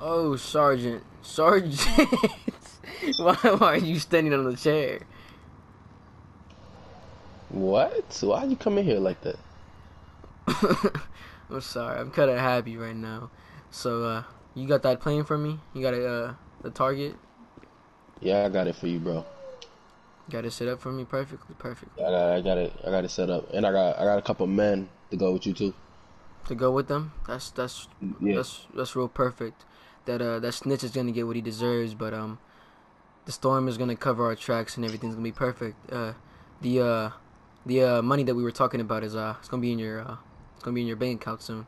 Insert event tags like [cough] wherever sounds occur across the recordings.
Oh, Sergeant. Sergeant. [laughs] why, why are you standing on the chair? What? Why you come in here like that? [laughs] I'm sorry. I'm kind of happy right now. So, uh, you got that plane for me? You got a, uh, the target? Yeah, I got it for you, bro. Got it set up for me perfectly, perfect. I got, I got it. I got it set up, and I got, I got a couple men to go with you too. To go with them? That's that's Yeah. that's that's real perfect. That uh that snitch is gonna get what he deserves, but um, the storm is gonna cover our tracks and everything's gonna be perfect. Uh, the uh, the uh money that we were talking about is uh, it's gonna be in your uh, it's gonna be in your bank account soon.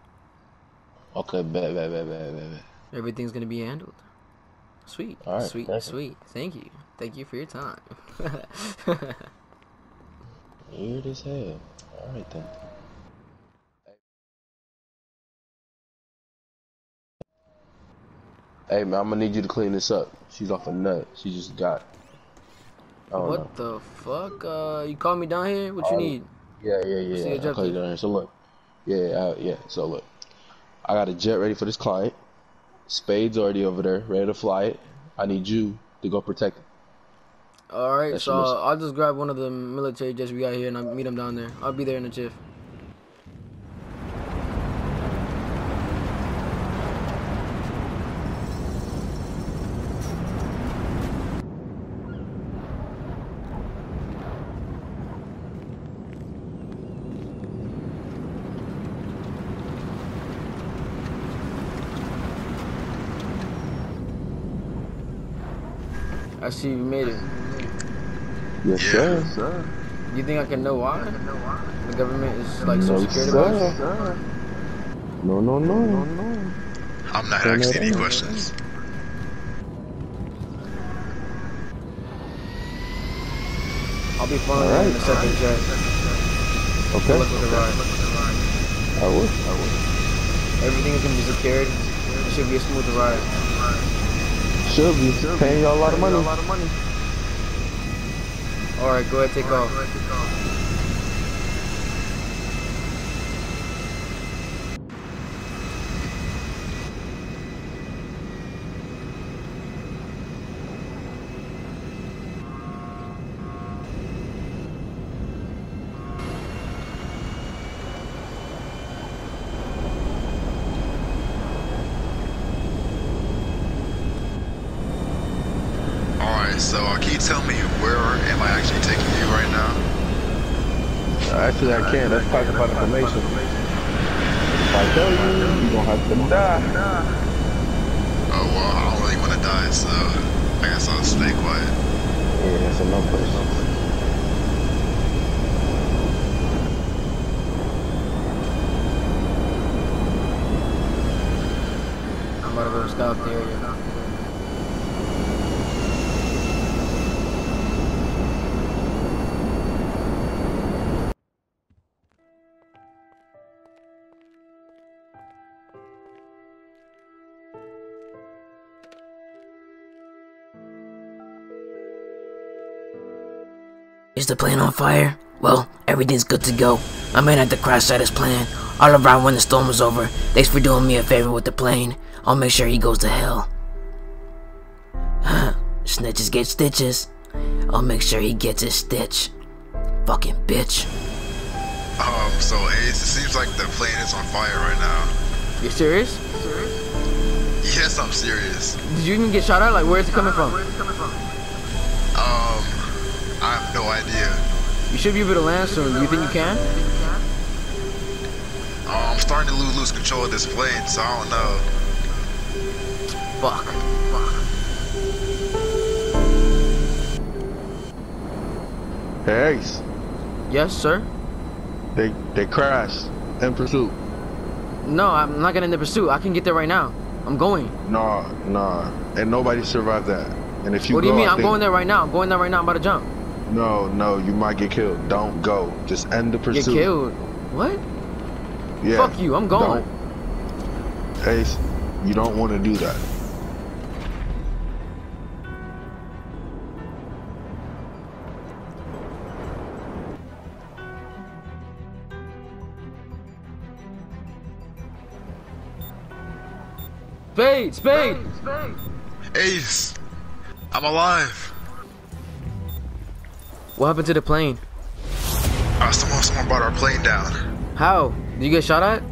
Okay, bet, bet, bet, bet, bet. Everything's gonna be handled. Sweet, All right, sweet, thank you. sweet. Thank you, thank you for your time. [laughs] Weird as hell. All right then. Hey man, I'm gonna need you to clean this up. She's off a nut. She just got. I don't know. what the fuck? Uh, you called me down here. What you need? Yeah, yeah, yeah. jet I'll call you down here. So look, yeah, uh, yeah. So look, I got a jet ready for this client. Spade's already over there, ready to fly it. I need you to go protect it. All right, That's so uh, I'll just grab one of the military jets we got here and I'll meet them down there. I'll be there in a jiff. I see you made it. Yes, Yeah. sir. You think I can know why? The government is like so No, scared about us? sir. No, no, no, no, no. I'm not Turn asking that any on. questions. I'll be flying in a Alright. separate jet. Okay. Good luck with the ride. I would. I would. Everything is gonna be secured. It should be a smooth ride. Should be paying y'all a lot of money. Alright, go ahead, take off. Alright, so uh, can you tell me where am I actually taking you right now? Actually, I can't. The plane on fire? Well, everything's good to go. I might have to crash site his plane. I'll arrive when the storm is over. Thanks for doing me a favor with the plane. I'll make sure he goes to hell. [sighs] Snitches get stitches. I'll make sure he gets his stitch. Fucking bitch. Um, so Ace, it seems like the plane is on fire right now. You serious? Yes, I'm serious. Did you even get shot at? Like, where's it coming from? Um, I have no idea. You should be able to land soon. Do you think you can? Uh, I'm starting to lose, lose control of this plane, so I don't know. Fuck. Fuck. Hey, Ace, Yes, sir. they they crashed in pursuit. No, I'm not getting in the pursuit. I can get there right now. I'm going. Nah, nah, and nobody survived that. And if you what do you go, mean? I I'm going there right now. I'm going there right now. I'm about to jump. No, no, you might get killed. Don't go. Just end the pursuit. Get pursuit. killed. What? Yeah. Fuck you. I'm going. Don't. Ace, you don't want to do that. Spade, spade. Ace, I'm alive. What happened to the plane? Uh, someone, someone brought our plane down. How? Did you get shot at?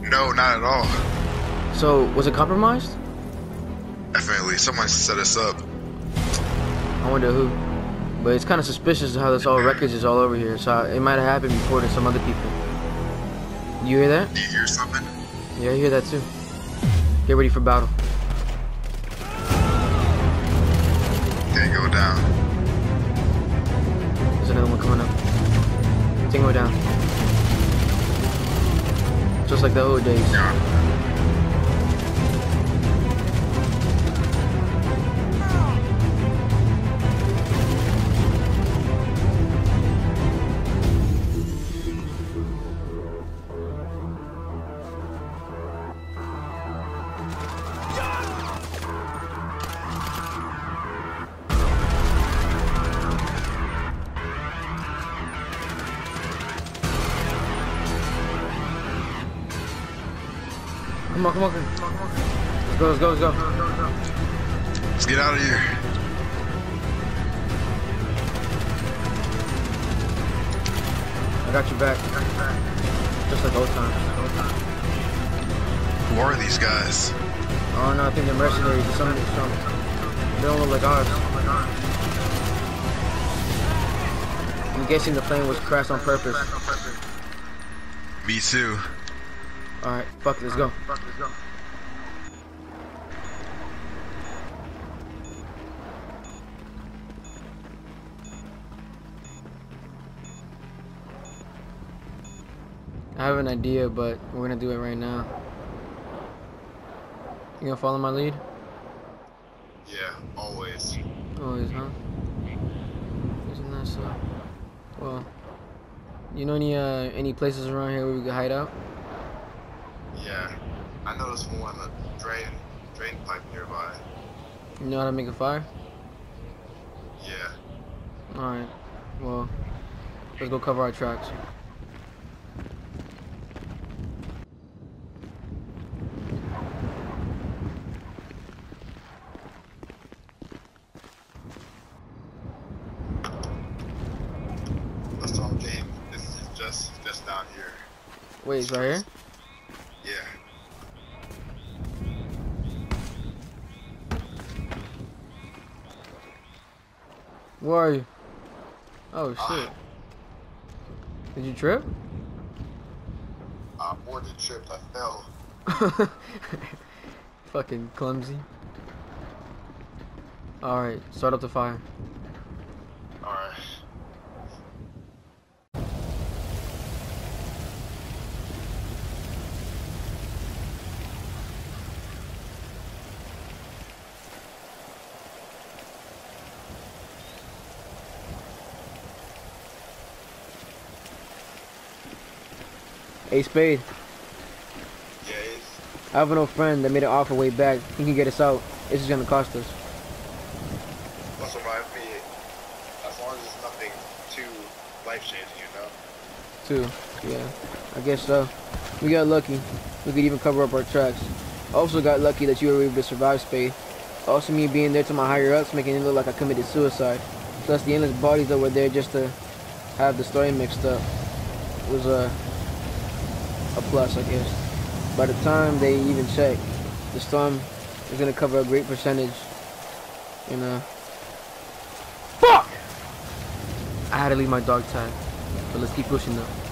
No, not at all. So was it compromised? Definitely, someone set us up. I wonder who. But it's kind of suspicious how this all wreckage is all over here. So it might have happened before to some other people. You hear that? Do you hear something? Yeah, I hear that too. Get ready for battle. Can't go down. Tango down. Just like the old days. Go, let's go, let's get out of here. I got your back. Just like old times. Who are these guys? Oh no, I think they're mercenaries. Some, some, they don't look like ours. I'm guessing the plane was crashed on purpose. Me too. Alright, fuck it, let's go. I have an idea, but we're gonna do it right now. You gonna follow my lead? Yeah, always. Always, huh? Isn't that so? Well, you know any uh any places around here where we could hide out? Yeah, I noticed one a drain drain pipe nearby. You know how to make a fire? Yeah. Alright. Well, let's go cover our tracks. Let's talk game. This is just just down here. It's right here? Yeah. Where are you? Oh shit. Ah. Did you trip? I boarded tripped. I fell. [laughs] Fucking clumsy. Alright, start up the fire. All right. Hey Spade, Yeah, it's I have an old friend that made an offer way back. He can get us out. It's just gonna cost us. what's remind me. As long as it's nothing too life changing, you know. Too. Yeah. I guess so. We got lucky. We could even cover up our tracks. Also got lucky that you were able to survive Spade. Also me being there to my higher ups making it look like I committed suicide. Plus the endless bodies that were there just to have the story mixed up was a a plus I guess. By the time they even check, the storm is gonna cover a great percentage. You know. Fuck! I had to leave my dog tag. But let's keep pushing though.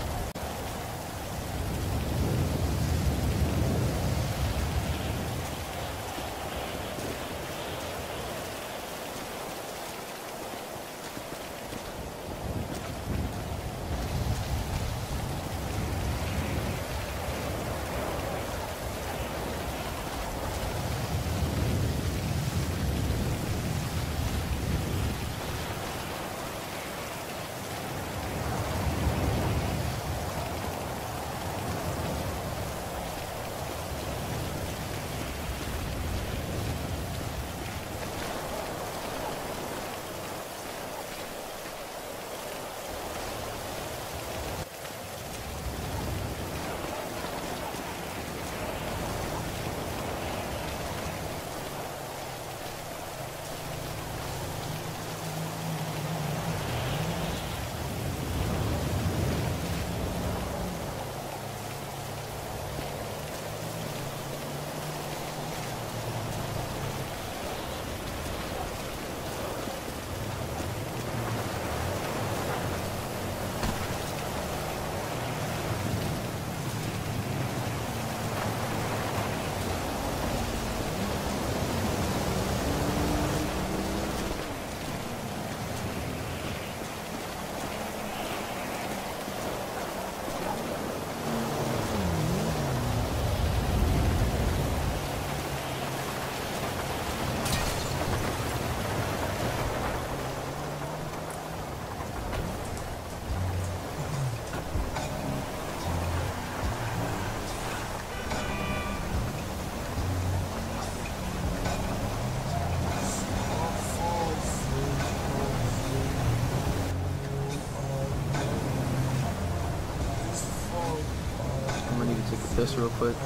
This real quick.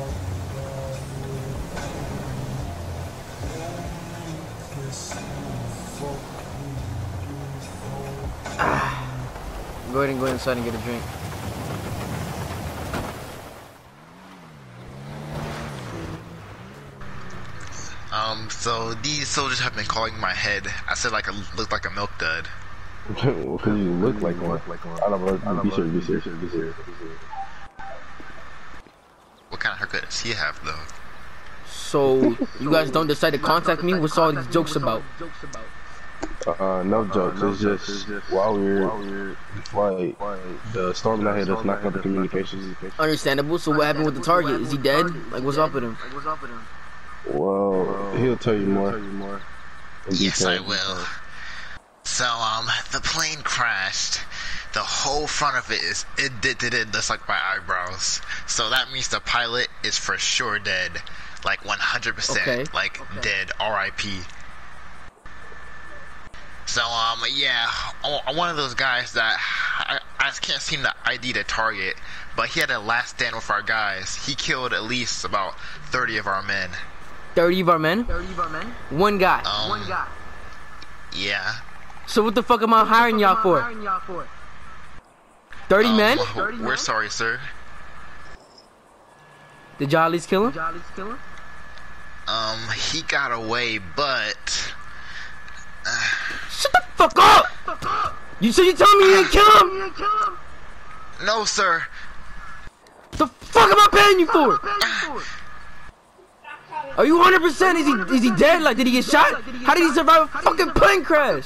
Go ahead and go inside and get a drink. Um, so these soldiers have been calling my head. I said like a looked like a milk dud. [laughs] Because you look like one. I don't know. Be serious. Be serious. Be serious. He have though? So [laughs] you guys don't decide to contact me? What's all these jokes about? Uh, no jokes. It's just while we're like the storm that hit us knocked out the communications. Understandable. So what happened with the target? Is he dead? Like what's up with him? Well, he'll tell you more. Yes, I will. So, um, the plane crashed. The whole front of it is it did did it just like my eyebrows. So that means the pilot is for sure dead, like 100%, Okay. like dead. R.I.P. So, um, yeah, o- one of those guys that I, I can't seem to ID the target, but he had a last stand with our guys. He killed at least about 30 of our men. 30 of our men? 30 of our men. One guy. Um, One guy. Yeah. So what the fuck am I hiring y'all for? 30 Um, men? We're sorry, sir. Did y'all at least kill him? Um, he got away, but Shut the fuck up! You so you told me you didn't kill him? no, sir. The fuck am I paying you for? Are you 100% is he is he dead? Like did he get shot? How did he survive a fucking plane crash?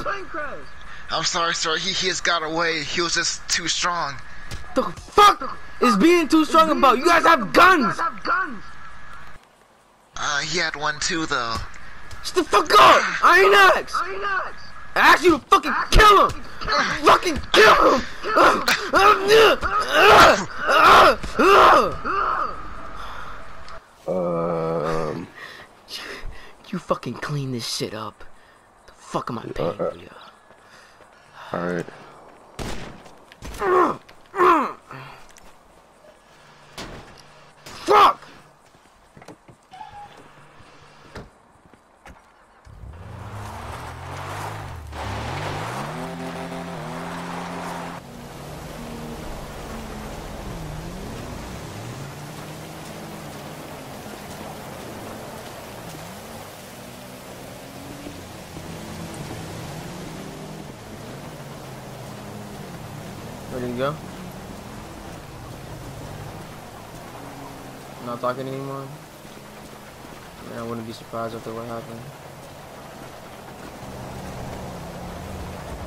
I'm sorry, sir. He, he has got away. He was just too strong. The fuck is being too strong about? You guys have guns. Uh, he had one too, though. Shut the fuck up! I ain't asked. I asked you to fucking kill him. Fucking kill him. Um, You fucking clean this shit up. The fuck am I paying for you? All right. Fuck! Ready to go? Not talking anymore? Man, I wouldn't be surprised after what happened.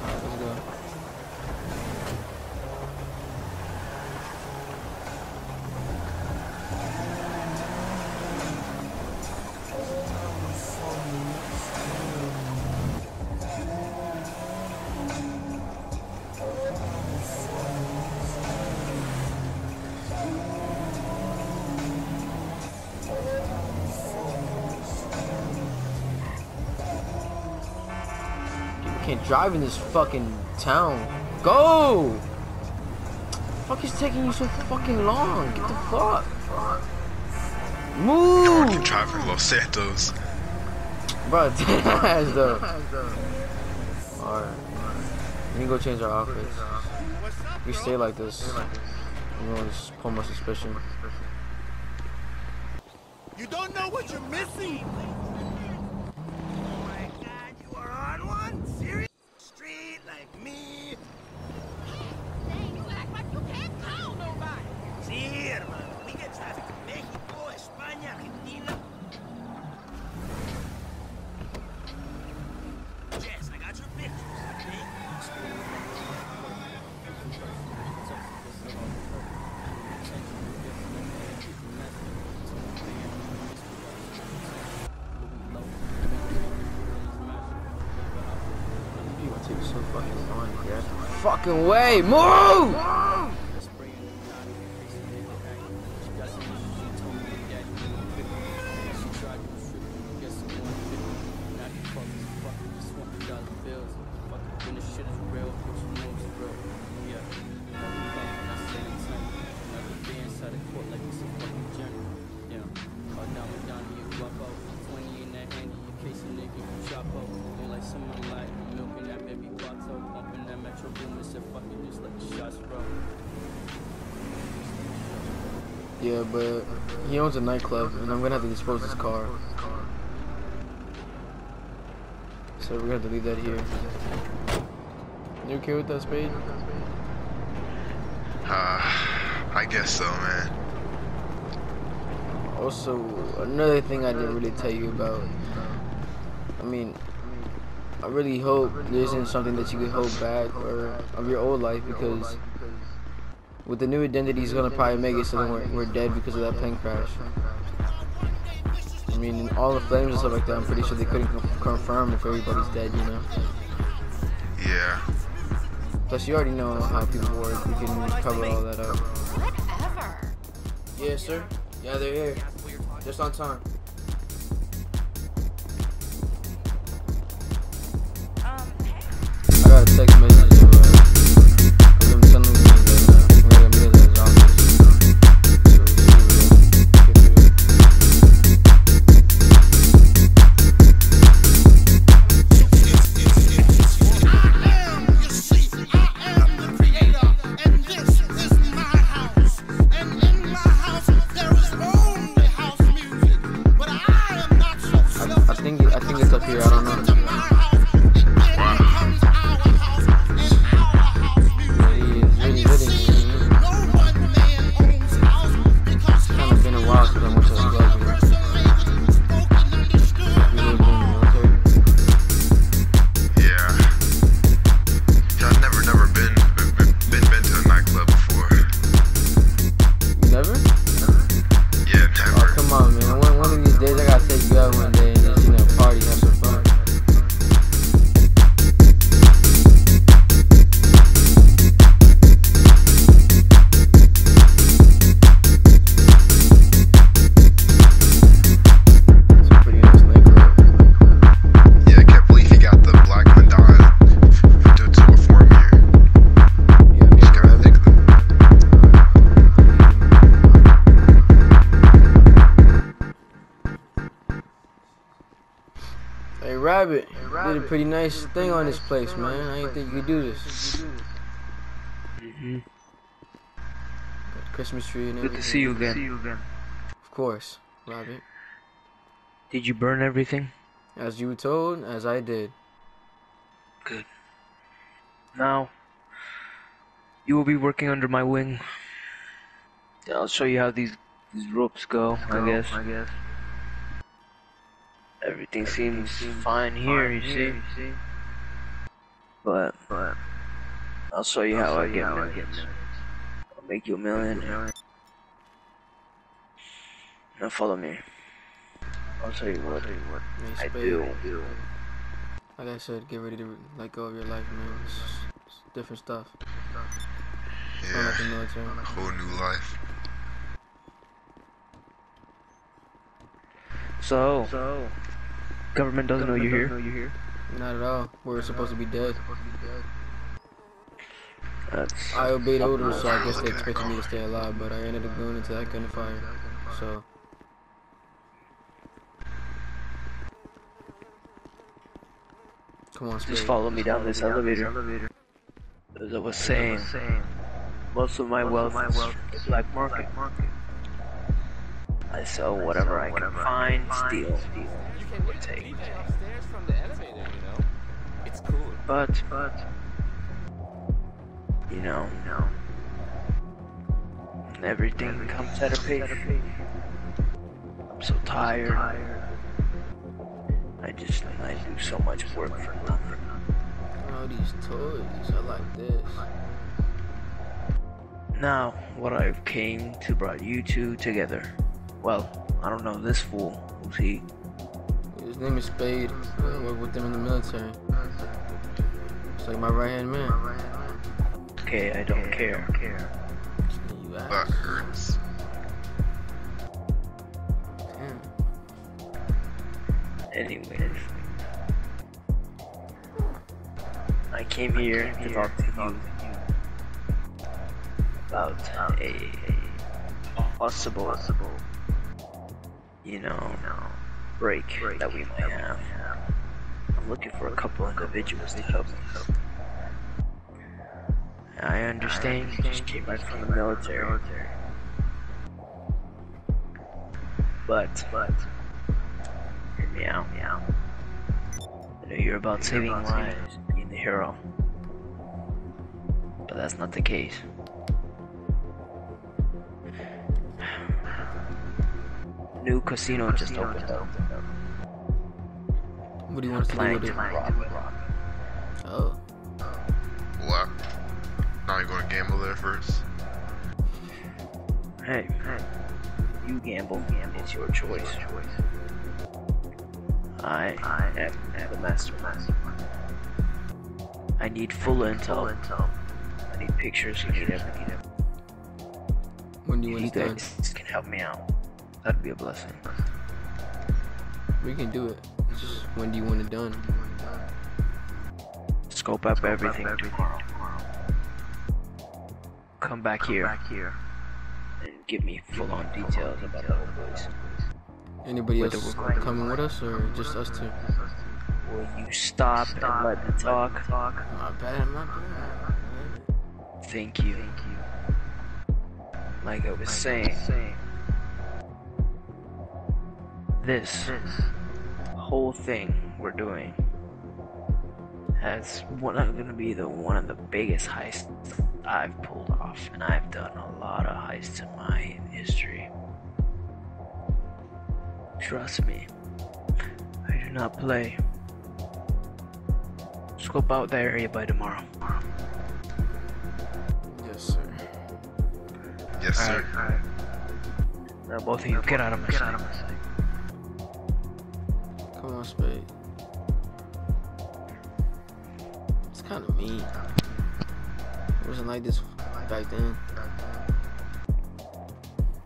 Alright, let's go. People can't drive in this fucking town. Go! Fuck is taking you so fucking long? Get the fuck. Move! Fucking driver Los Santos. Bro, [laughs] deadass [laughs] though. Alright. We can go change our outfits. We stay like this. I'm gonna just pull my suspicion. You don't know what you're missing. Oh my god, you are on one? Serious? Street like me? You act like you can't call nobody. Sí, hermano. We get traffic in Mexico, España, Argentina. Yes, I got your pictures. okay? People take so fucking long to get out the fucking way. Move! Owns a nightclub, and I'm gonna have to dispose this car. So we're gonna have to leave that here. You okay with that, Spade? Uh, I guess so, man. Also, another thing I didn't really tell you about. I mean, I really hope there isn't something that you could hold back or of your old life because with the new identity, he's gonna probably make it so that we're, we're dead because of that plane crash. I mean, all the flames and stuff like that. I'm pretty sure they couldn't confirm if everybody's dead, you know. Yeah. Plus, you already know how people work. We can cover all that up. Whatever. Yeah, sir. Yeah, they're here. Just on time. Nice thing on this place, man. I didn't think you could do this. hmm Got Christmas tree and Good to see you again. Of course, Rabbit. Did you burn everything? As you were told, as I did. Good. Now, you will be working under my wing. I'll show you how these these ropes go. I guess. I guess. Everything seems fine here. You see. But but I'll show you how I get millions. I'll make you a million. Now follow me. I'll tell you what. Hey, I Spade, do. Like I said, get ready to let go of your life, man. It's, it's different stuff. Yeah, like the military. a whole new life. So, so, government doesn't know you're here. Not at all. We're supposed to be dead. That's I obeyed orders, so I guess they expected me to stay alive, but I ended up going into that gunfire. So, come on, Spade. just follow me down this elevator. As I was saying, most of my wealth is black market. I sell whatever I can find, steal, or take. The elevator, you know? It's cool. But, but, you know, no. Everything comes at a pace. I'm so tired. I just, I do so much work for nothing. All these toys. I like this. Now, what I've came to brought you two together. Well, I don't know this fool. Who's he? His name is Spade. I work with him in the military. It's like my right hand man. Okay, I don't care. You That hurts. Damn. Anyways, I came here to talk to you about a possible, possible, you know, break that we might have. I'm looking for a couple individuals to help me. I understand. You just came back from the military. But, but, hear me out, me out. I know you're about saving lives, and being the hero. But that's not the case. New casino just opened up. What do you want to do Planning with to it? rob it. Oh, What? Now you gonna gamble there first? Hey, hey, you gamble, gamble. It's your choice. I, I am, am the mastermind. I need full intel. I need pictures. I need everything. when do you If want you us done? guys can help me out, that'd be a blessing. We can do it. It's just when do you want it done? Scope up everything tomorrow. Come back here. And give me full on details about the whole place. Anybody Whether else we're coming with us or just us two? Will you stop and let me talk? My bad, my bad. Thank you. Like I was saying, this whole thing we're doing has one of gonna be the one of the biggest heists I've pulled off, and I've done a lot of heists in my history. Trust me, I do not play. Scope out the area by tomorrow. Yes, sir. Yes, sir. Now both of you get out of my sight. Come on, Spade. It's kind of mean. It wasn't like this back then.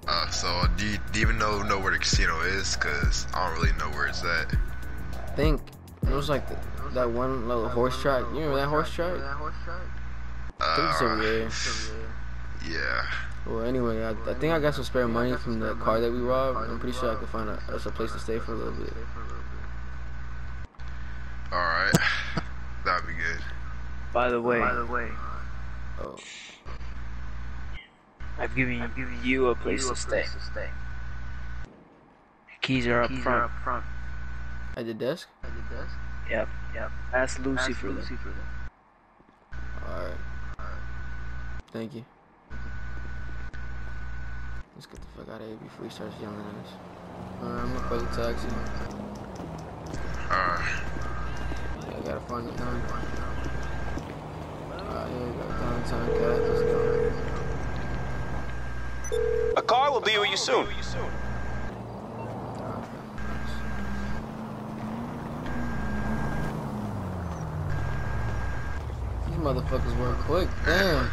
Uh, so do you, do you even know know where the casino is? Cause I don't really know where it's at. I think it was like the, that one little horse track. You remember that horse track? I think it's Uh, there. [laughs] yeah. Well, anyway, I, I think I got some spare money from the car that we robbed. I'm pretty sure I could find a, us a place to stay for a little bit. All right. That'd be good. By the way, By the way. Oh, I've given you a place to stay. Keys are up front. are up front. at the desk. At the desk? Yep, yep. Ask Lucy for Lucy them. All right. Thank you. Let's get the fuck out of here before he starts yelling at us. Alright, I'm gonna call the taxi. Uh, Yeah, I gotta find the time. Alright, we got downtown cat. Let's go. A car will be with you soon. These motherfuckers work quick. Damn.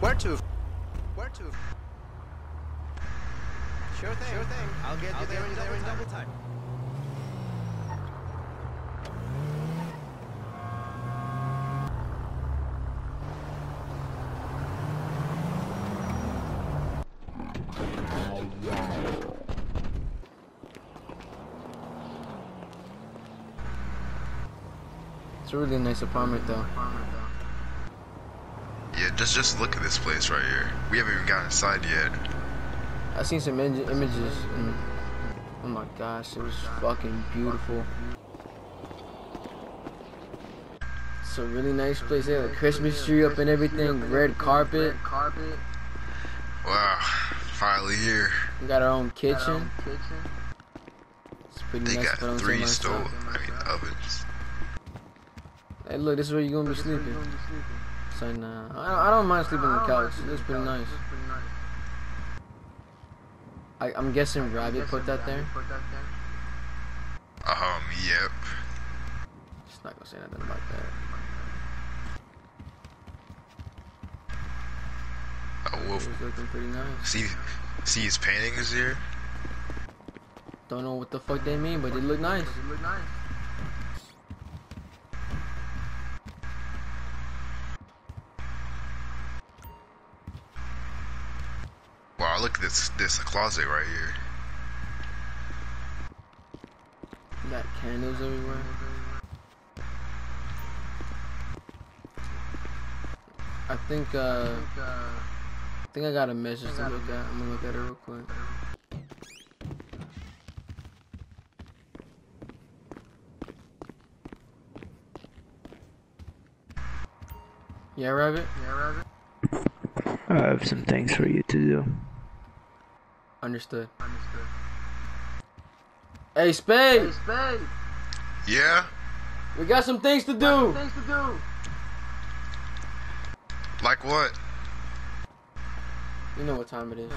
Where to? Where to? Sure thing. Sure thing. I'll get you there, in, there in double time. It's a really nice apartment though. Yeah. Just just look at this place right here. We haven't even gotten inside yet. I seen some image- images and oh my gosh, it was fucking beautiful. It's a really nice place. They have a Christmas tree up and everything, red carpet. Wow. Finally here. We got our own kitchen. It's pretty They nice. got three saying stove. I mean ovens. Hey, look, this is where you're gonna be sleeping. So nah, I, don't- I don't mind sleeping on the couch. It's pretty nice. I, I'm guessing Rabbit put that there. Um. Yep. Just not gonna say nothing about that. A It wolf. was looking pretty nice. See, see his paintings here. Don't know what the fuck they mean, but they look nice. Look at this this closet right here. Got candles everywhere. I think uh, I think I got a message to look at. I'm gonna look at it real quick. Yeah, Rabbit. Yeah, Rabbit. I have some things for you to do. Understood. Understood. Hey, Spade. Spade. Yeah? We got some things to do. Things to do. Like what? You know what time it is.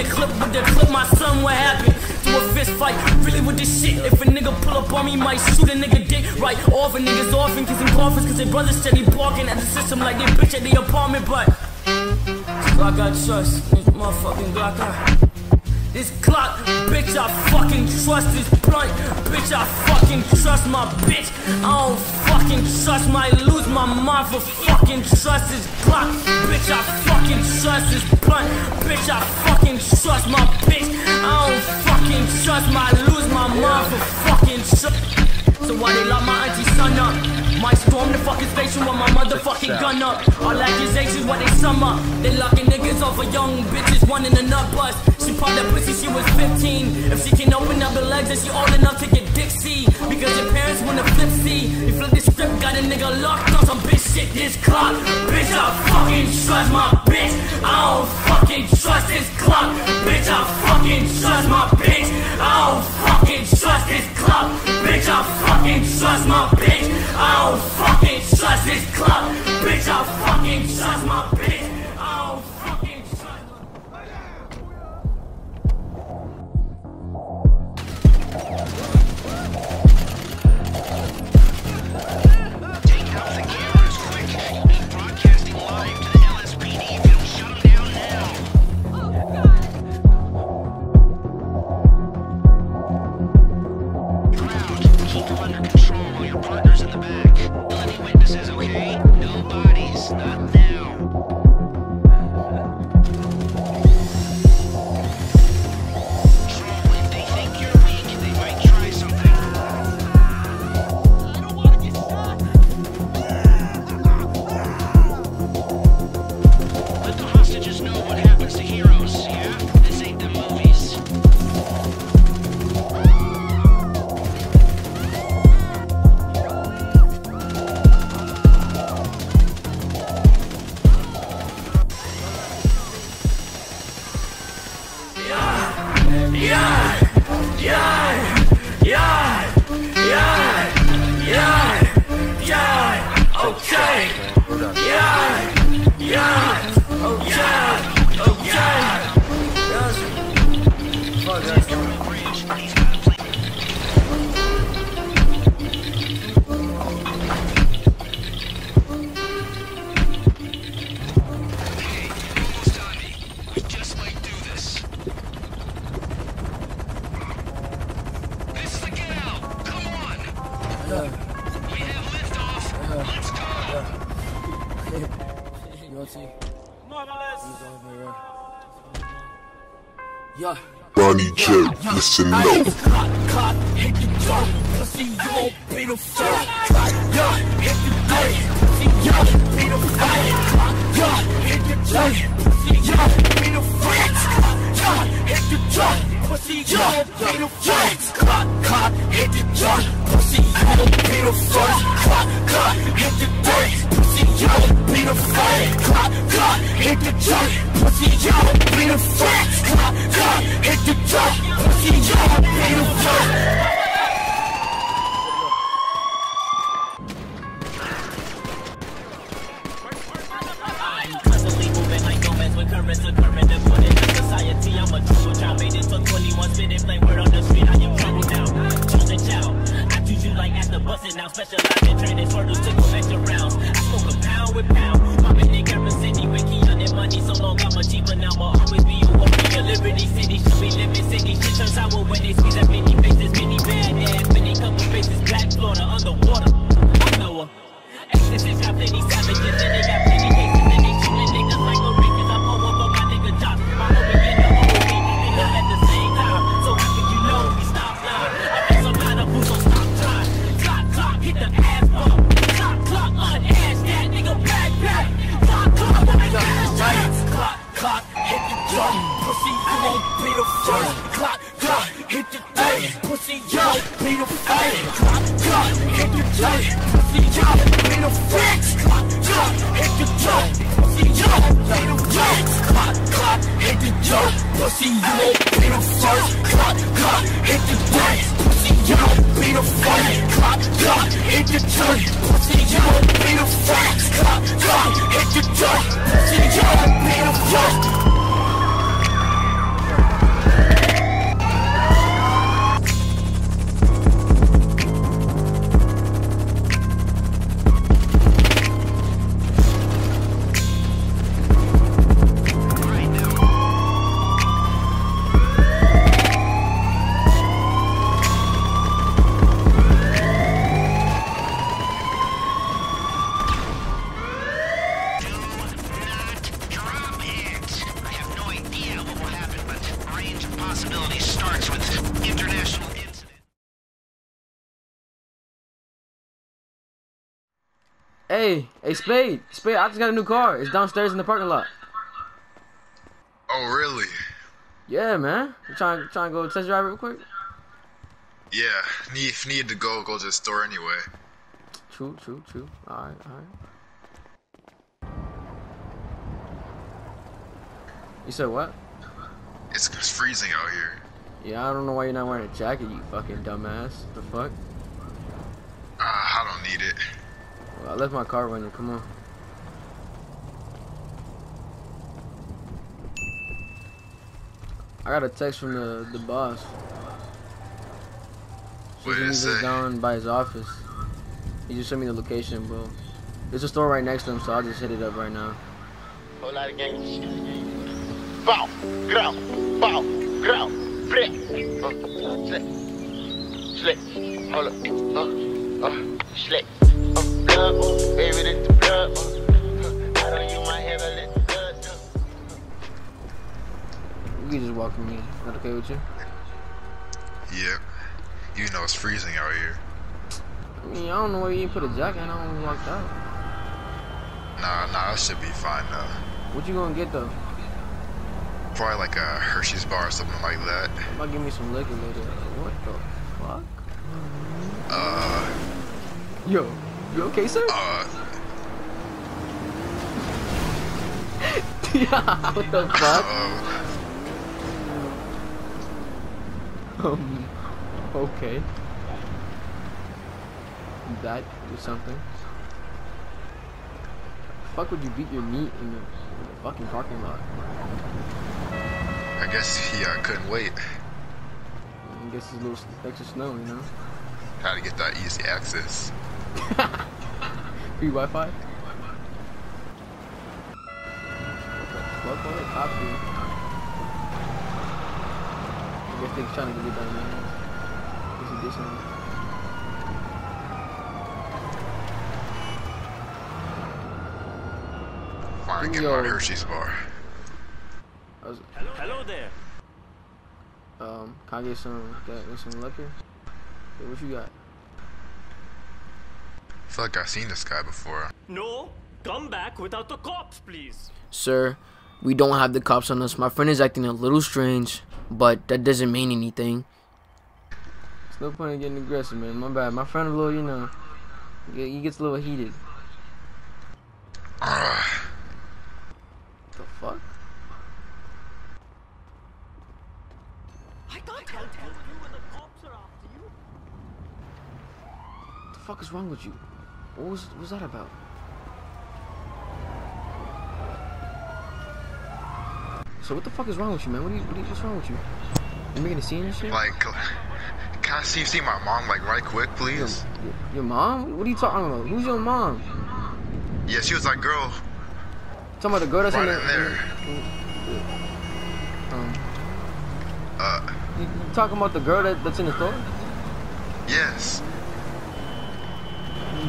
That clip with the clip. My son, what happened? To a fist fight, really with this shit. If a nigga pull up on me, might shoot a nigga dick right off. A niggas off and kiss him coffins, cause their brothers steady barking at the system like they bitch at the apartment. But Glock I got trust, this motherfucking Glock. This Glock, bitch, I fucking trust this blunt. Bitch, I fucking trust my bitch. I don't fucking trust my lose my mind for fucking trust this Bitch, I fucking trust this blunt. Bitch, I fucking trust my bitch. I don't fucking trust my lose my mind for fucking trust. So why they lock my auntie son up? Might storm the fucking station with my motherfucking gun up. All accusations what they sum up. They locking niggas off of young bitches, one in a nut bus. She popped that pussy, she was 15. If she can open up her legs, then she old enough to get see. Because your parents wanna flip C. You flip the script, got a nigga locked on some bitch shit. This Glock, bitch, I fucking trust my bitch. I don't fucking trust this Glock, bitch. I fucking trust my bitch. I don't fucking trust this Glock, bitch. I fucking trust my bitch. I don't fucking trust this Glock, bitch. I fucking trust my bitch. Listen up. Glock, Glock, hit the drum. Pussy, you gon' be the first. Yeah, hit the dirt. Yeah, be the first. Yeah, hit the dirt. Yeah, be the first. Yeah, hit the dirt. Pussy, yeah, be the first. Glock, Glock, hit the dirt. Pussy, you gon' be the first. Glock, Glock, hit the dirt. Pussy, you gon' be the first. Glock, Glock, hit the dirt. Pussy, you gon' be the first. Glock, Glock, hit the dirt. You gon' be Pussy, you won't be the first. Hey, hey, Spade, Spade, I just got a new car. It's downstairs in the parking lot. Oh, really? Yeah, man. You trying, trying to go test drive real quick? Yeah. Need, need to go, go to the store anyway. True, true, true. All right, all right. You said what? It's, it's freezing out here. Yeah, I don't know why you're not wearing a jacket, you fucking dumbass. The fuck? Uh, I don't need it. Well, I left my car running. Come on. I got a text from the the boss. What did it He's just say? down by his office. He just sent me the location, bro. There's a store right next to him, so I'll just hit it up right now. Whole lot of gang shit. Bow, ground, bow, ground, flip. Slick, slick, hold up, uh, uh, slick. You can just walk with me. Is that okay with you? Yep. Even though it's freezing out here. I mean, I don't know where you put a jacket on we walked out. Nah, nah, I should be fine though. What you gonna get though? Probably like a Hershey's bar or something like that. Might give me some liquor later. What the fuck? Uh, Yo, you okay, sir? uh, [laughs] yeah, what the fuck? uh, Um, okay. That is something. Fuck would you beat your meat in the, in the fucking parking lot? I guess he uh, couldn't wait. I guess it's a little extra snow, you know? How to get that easy access. [laughs] Free Wi-Fi? What the fuck? All the cops here. I guess they're trying to get that man. What's he dissing? Fine, get Yo. my Hershey's bar. Was, Hello, hello there. um, can I get some, get, get some liquor? Hey, what you got? I feel like I've seen this guy before. No, come back without the cops, please. Sir, we don't have the cops on us. My friend is acting a little strange, but that doesn't mean anything. It's no point in getting aggressive, man. My bad. My friend a little, you know, he he gets a little heated. the fuck? I can't help you when the cops are after you. What the fuck is wrong with you? What was what was that about? So what the fuck is wrong with you, man? What are you, what are you what's wrong with you? You making a scene and shit? Like, can I see see my mom like right quick, please? Your, your mom? What are you talking about? Who's your mom? Yeah, she was that girl Talking about the girl that's right in in the. there. Um, Uh, you, you talking about the girl that, that's in the store? yes.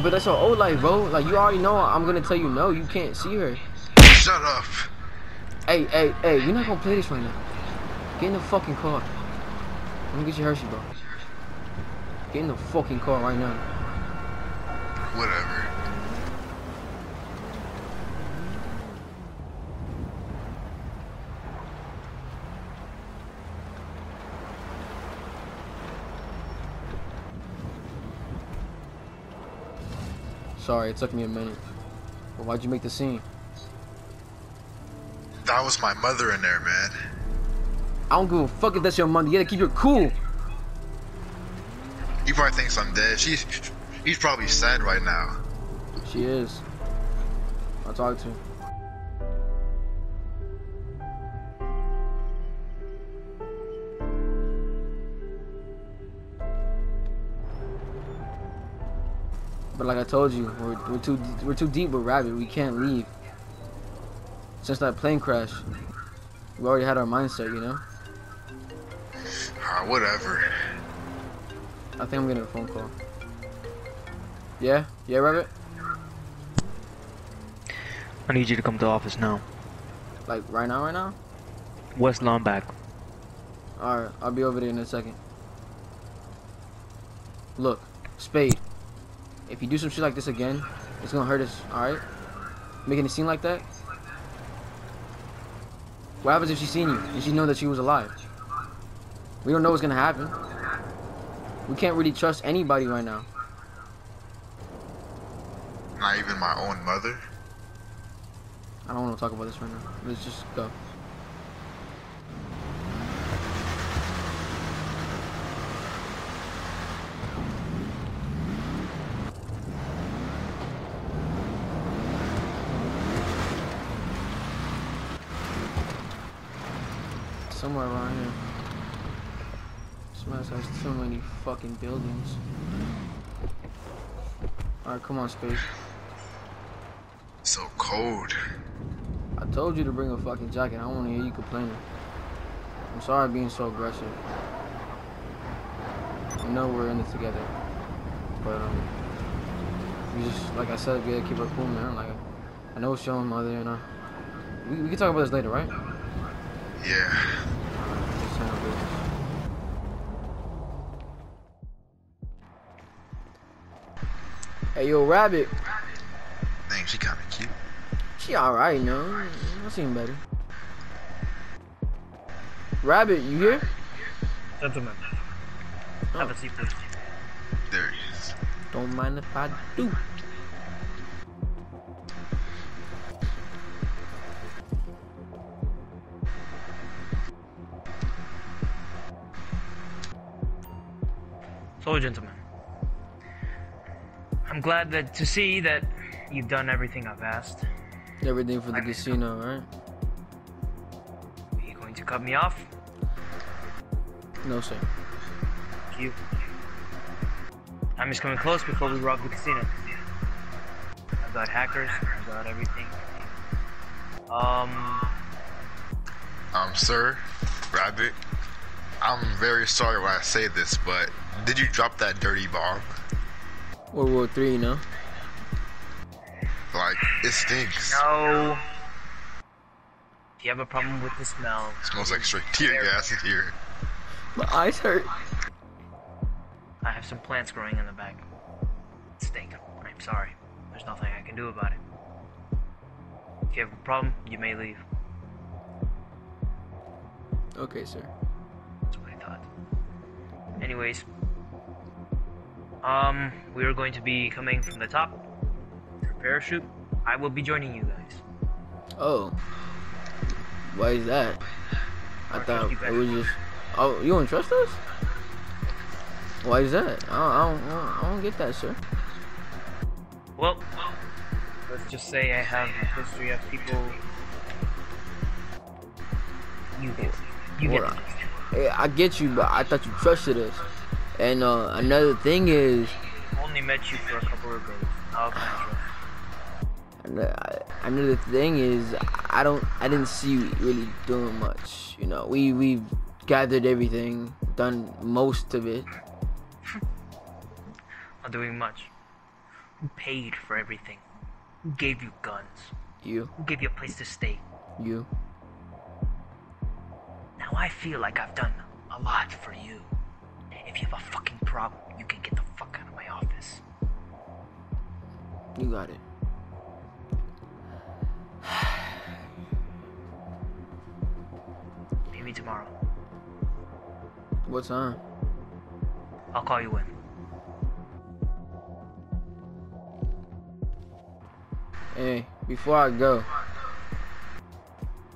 But that's your old life, bro. Like you already know. I'm gonna tell you no. You can't see her. Shut up. Hey, hey, hey. You're not gonna play this right now. Get in the fucking car. Let me get your Hershey, bro. Get in the fucking car right now. Whatever. Sorry, it took me a minute. But why'd you make the scene? That was my mother in there, man. I don't give a fuck if that's your mother. You gotta keep your cool. He probably thinks I'm dead. She's he's probably sad right now. She is. I'll talk to her. But like I told you, we're, we're too we're too deep with Rabbit. We can't leave. Since that plane crash, we already had our mindset, you know. Ah, whatever. I think I'm getting a phone call. Yeah, yeah, Rabbit. I need you to come to the office now. Like right now, right now. West Lawn back. All right, I'll be over there in a second. Look, Spade. If you do some shit like this again, it's gonna hurt us. All right? Making it seem like that. What happens if she seen you and she know that she was alive? We don't know what's gonna happen. We can't really trust anybody right now. Not even my own mother. I don't want to talk about this right now. Let's just go. Somewhere around here. This mess has too many fucking buildings. Alright, come on, Spade. So cold. I told you to bring a fucking jacket. I don't want to hear you complaining. I'm sorry being so aggressive. I know we're in it together, but um, we just like I said, we gotta keep our cool, man. Like I know it's your mother, and uh, we we can talk about this later, right? Yeah. Hey, yo, Rabbit. Dang, she kind of cute. She alright, you know. I've seen better. Rabbit, you here? Gentlemen, oh. have a seat, please. There he is. Don't mind if I do. So, gentlemen, I'm glad that to see that you've done everything I've asked. Everything for the casino, right? Are you going to cut me off? No, sir. Thank you. Time is coming close before we rob the casino. I've got hackers. I've got everything. Um, Um, sir, Rabbit, I'm very sorry when I say this, but did you drop that dirty bomb? World War Three, you know. Like, it stinks. no. If you have a problem with the smell, smells like straight tear gas in here. My eyes hurt. I have some plants growing in the back. Stink. I'm sorry. There's nothing I can do about it. If you have a problem, you may leave. Okay, sir. That's what I thought. Anyways, um, we are going to be coming from the top through parachute. I will be joining you guys. Oh. Why is that? I Or thought it was just. Oh, you don't trust us? Why is that? I don't, I don't, I don't, get that, sir. Well, let's just say I have a history of people. You do. You get I, I get you, but I thought you trusted us. And uh, another thing is, Only met you for a couple of days. How can I another thing is, I don't, I didn't see you really doing much. You know, we we've gathered everything, done most of it. [laughs] Not doing much. Who paid for everything? Who gave you guns? You, Who gave you a place to stay? you. Now I feel like I've done a lot for you. If you have a fucking problem, you can get the fuck out of my office. You got it. [sighs] Meet me tomorrow. What time? I'll call you in. Hey, before I go,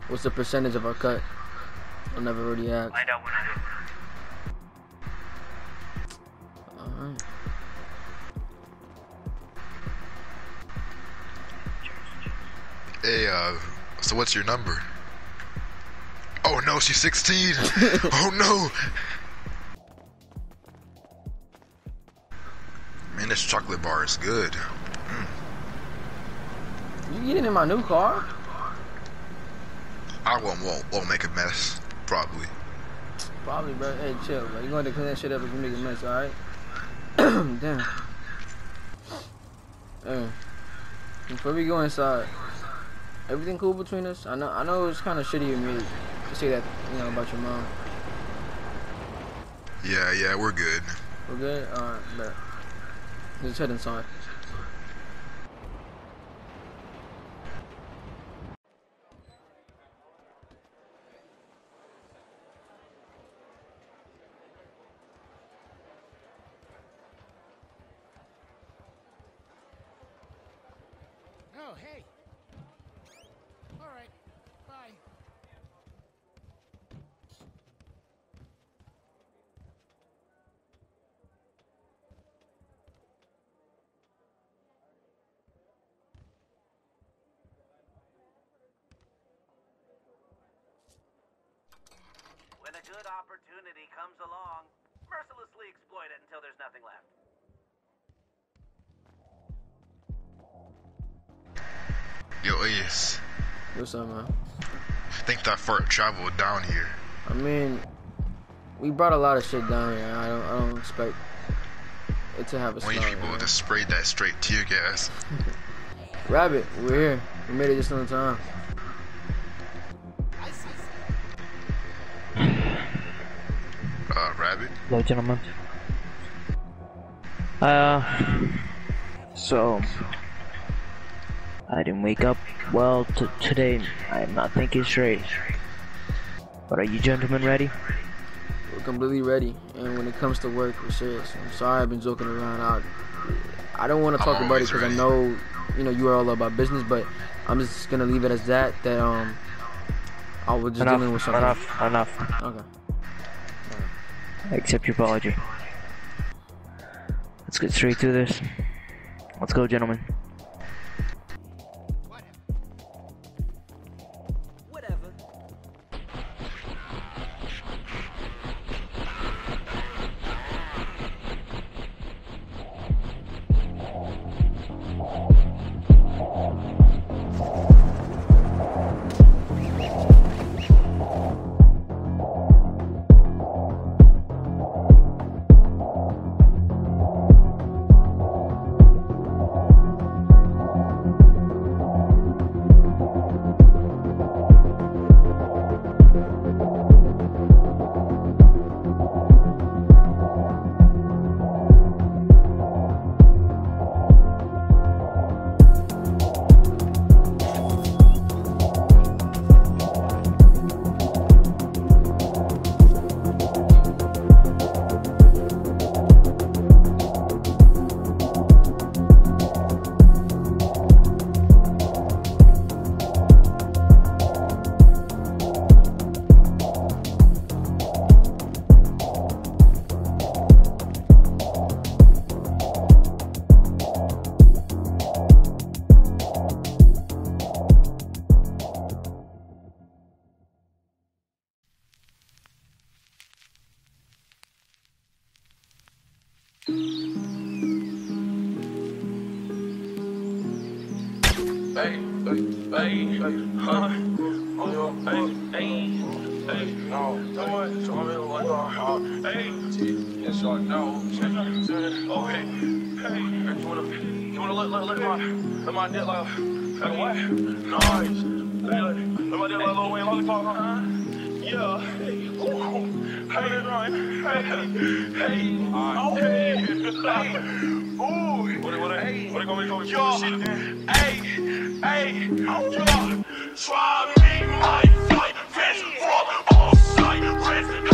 what's the percentage of our cut? I never already asked. Alright. Hey, uh, so what's your number? Oh no, she's 16! [laughs] oh no! Man, this chocolate bar is good. You getting in my new car? I won't, won't, won't make a mess. Probably. Probably, bro. Hey, chill, bro. You going to clean that shit up if you make a mess, alright? [coughs] Damn. Hey. Before we go inside, everything cool between us? I know, I know it's kind of shitty of me to say that, you know, about your mom. Yeah, yeah, we're good. We're good? Alright, bet. Just head inside. Oh, hey. All right. Bye. When a good opportunity comes along, mercilessly exploit it until there's nothing left. Yo, Ace, What's up, man? think that fart traveled down here. I mean, we brought a lot of shit down here. I don't, I don't expect it to have a One of smell. you people just sprayed that straight tear gas. [laughs] Rabbit, we're here. We made it just in time. Hello, gentlemen. Uh, so I didn't wake up well t today. I'm not thinking straight. But are you gentlemen ready? We're completely ready. And when it comes to work, we're serious. I'm sorry I've been joking around. I, I don't want to talk about it because I know, you know, you are all about business. But I'm just gonna leave it as that. That um, I was just enough, dealing with something. enough, enough. Okay. Accept your apology. Let's get straight to this. Let's go, gentlemen. Hey, no, come on, show me what the hell, hey, yes, I know, oh, hey, hey, you wanna, you wanna let, let, let my, let my dick like, like what? Nice, hey, let, my dick like Lil Wayne Lollipop, huh? Yeah, hey, ooh, hey, right, hey, hey, oh, hey, hey, ooh, what, what, hey, what, gonna be called yo, hey, hey, yo, try me, my prison!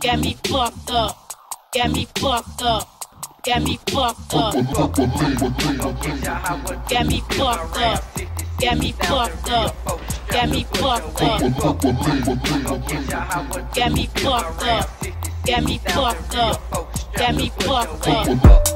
Get me fucked up. Get me fucked up. Get me fucked up. Get me fucked up. Get me fucked up. Get me fucked up. Get me fucked up. Get me fucked up.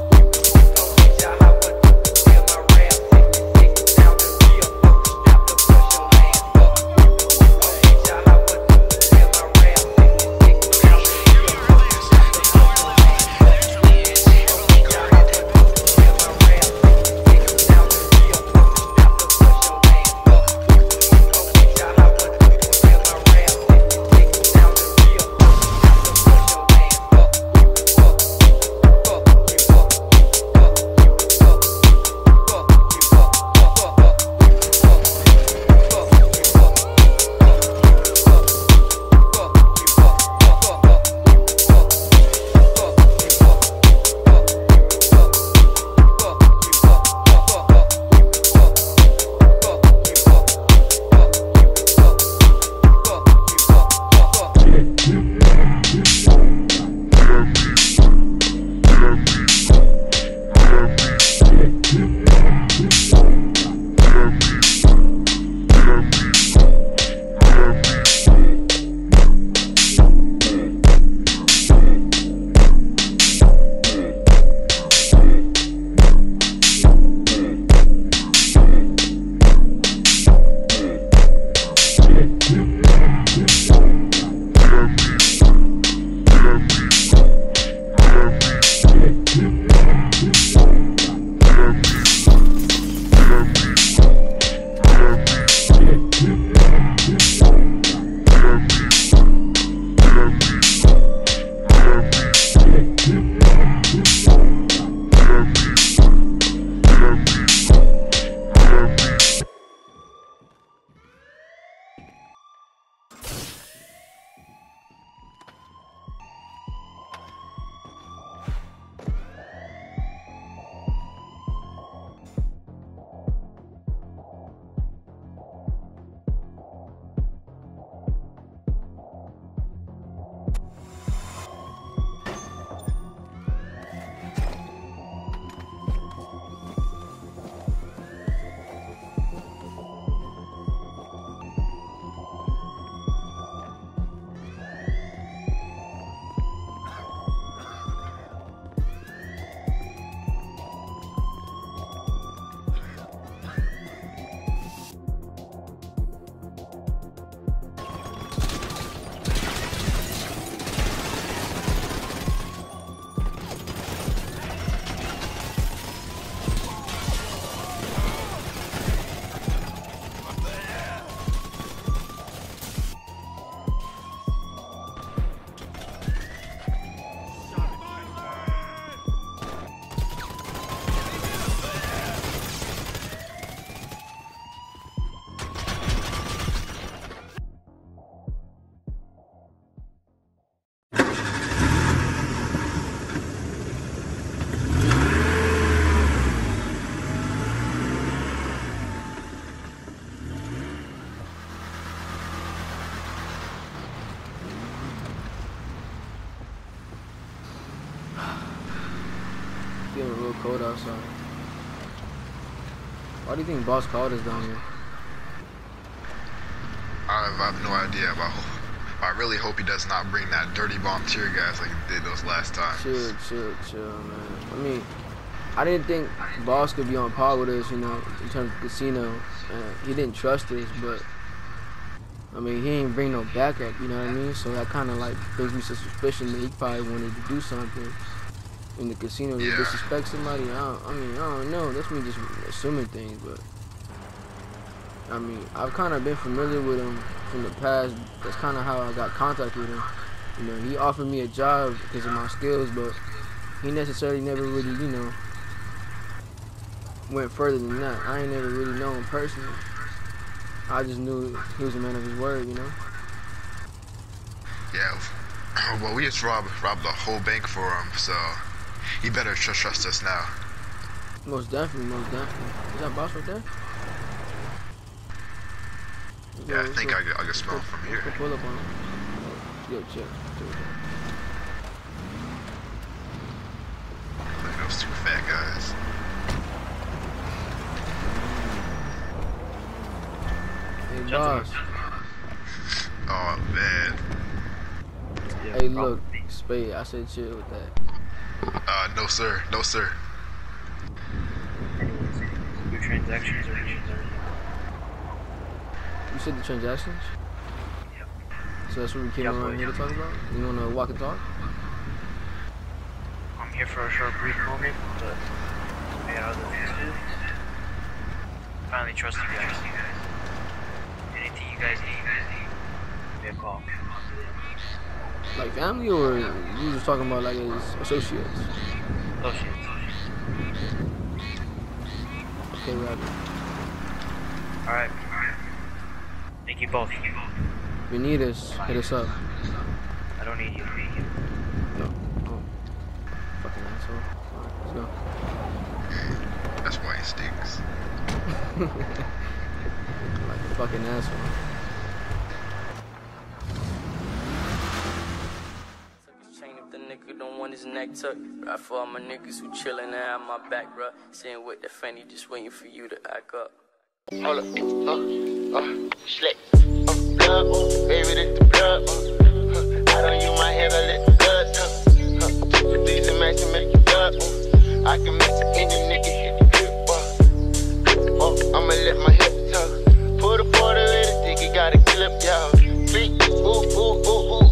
Getting real outside. Why do you think Boss called us down here? I have, I have no idea, but I, hope, I really hope he does not bring that dirty bomb tear gas like he did those last times. Chill, chill, chill, man. I mean, I didn't think Boss could be on par with us, you know, in terms of casino. Uh, he didn't trust us, but I mean, he ain't bring no backup, you know what I mean? So that kind of like brings me to suspicion that he probably wanted to do something in the casino to disrespect somebody. I, don't, I mean, I don't know. That's me just assuming things, but I mean, I've kind of been familiar with him from the past. That's kind of how I got contact with him. You know, he offered me a job because of my skills, but he necessarily never really, you know, went further than that. I ain't never really known him personally. I just knew he was a man of his word, you know. Yeah. Well, we just robbed robbed the whole bank for him, so he better trust trust us now. Most definitely, most definitely. Is that boss right there? Let's Yeah, I think let's I go- can, I can smell let's from here. pull up on him. Yo, check. check. Look at those two fat guys. Hey, boss. Oh man. Hey, look, Spade. I said chill with that. Uh, no sir, no sir. Your transactions are You said the transactions? Yep. So that's what we came Yep, around boy, here to talk about? You want to walk and talk? I'm here for a short, brief moment, but I got other things to. Finally trust you guys. Anything you guys need, give me a call. Like family, or you just talking about like as associates? Associates. Okay, Robbie. Alright. Thank you both. If you need us, hit us up. I don't need you. No. Oh. Fucking asshole. Alright, let's go. That's why he stinks. [laughs] like a fucking asshole. neck tuck. Right for all my niggas who chillin' and have my back, bruh. Sitting with the fanny, just waiting for you to act up. Hold up, uh, uh, slick. Uh, blood, uh, baby, this the blood, uh, uh. I don't use my head, I let the blood, uh, uh. Please make you blood, uh. I can make any nigga hit the grip, uh. uh. I'ma let my hip tuck. Put a quarter in it, think you gotta clip, y'all. Ooh, ooh, ooh, ooh.